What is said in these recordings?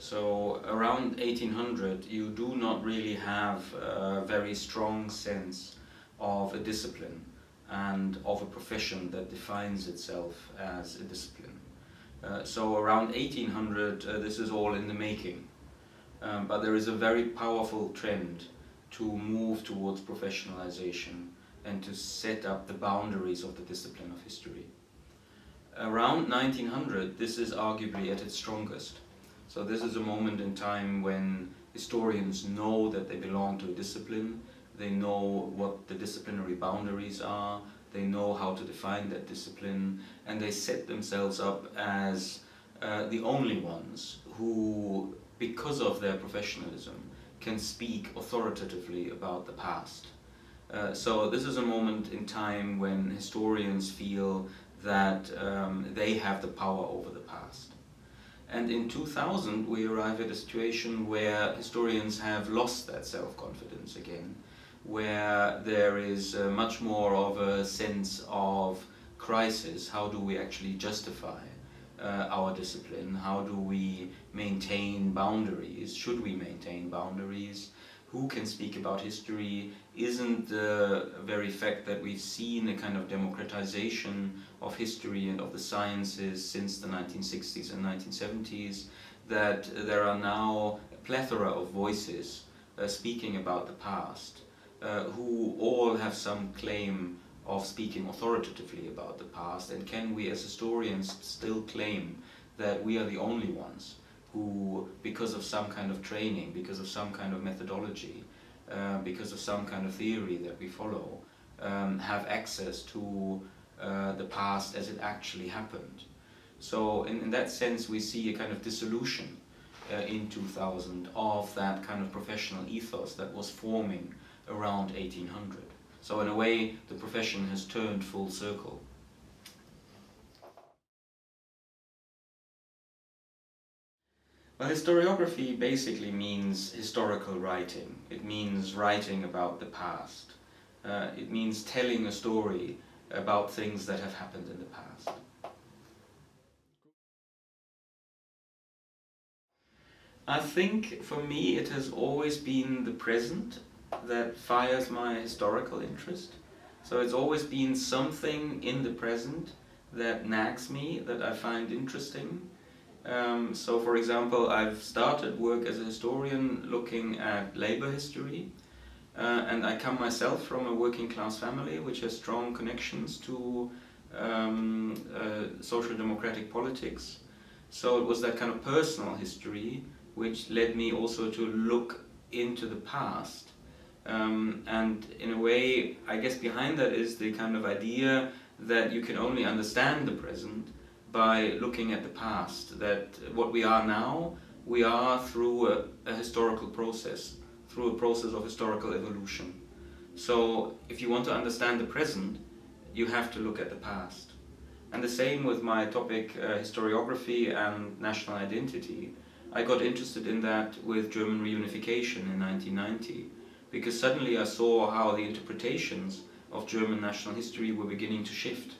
So around 1800 you do not really have a very strong sense of a discipline and of a profession that defines itself as a discipline. Uh, so around 1800 uh, this is all in the making. Um, but there is a very powerful trend to move towards professionalization and to set up the boundaries of the discipline of history. Around 1900 this is arguably at its strongest. So this is a moment in time when historians know that they belong to a discipline, they know what the disciplinary boundaries are, they know how to define that discipline, and they set themselves up as uh, the only ones who, because of their professionalism, can speak authoritatively about the past. Uh, so this is a moment in time when historians feel that um, they have the power over the past. And in 2000 we arrive at a situation where historians have lost that self-confidence again, where there is uh, much more of a sense of crisis. How do we actually justify uh, our discipline? How do we maintain boundaries? Should we maintain boundaries? Who can speak about history? Isn't the very fact that we've seen a kind of democratization of history and of the sciences since the 1960s and 1970s that there are now a plethora of voices uh, speaking about the past uh, who all have some claim of speaking authoritatively about the past and can we as historians still claim that we are the only ones because of some kind of training, because of some kind of methodology, uh, because of some kind of theory that we follow, um, have access to uh, the past as it actually happened. So in, in that sense we see a kind of dissolution uh, in 2000 of that kind of professional ethos that was forming around 1800. So in a way the profession has turned full circle. Historiography basically means historical writing. It means writing about the past. Uh, it means telling a story about things that have happened in the past. I think for me it has always been the present that fires my historical interest. So it's always been something in the present that nags me, that I find interesting. Um, so for example, I've started work as a historian looking at labor history uh, and I come myself from a working class family which has strong connections to um, uh, social democratic politics. So it was that kind of personal history which led me also to look into the past. Um, and in a way, I guess behind that is the kind of idea that you can only understand the present by looking at the past, that what we are now, we are through a, a historical process through a process of historical evolution. So if you want to understand the present, you have to look at the past. And the same with my topic uh, historiography and national identity. I got interested in that with German reunification in 1990 because suddenly I saw how the interpretations of German national history were beginning to shift.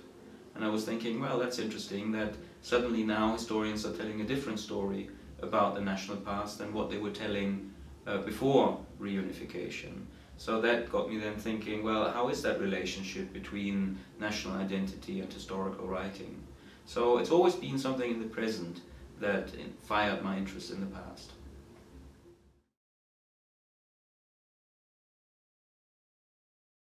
And I was thinking, well, that's interesting that suddenly now historians are telling a different story about the national past than what they were telling uh, before reunification. So that got me then thinking, well, how is that relationship between national identity and historical writing? So it's always been something in the present that fired my interest in the past.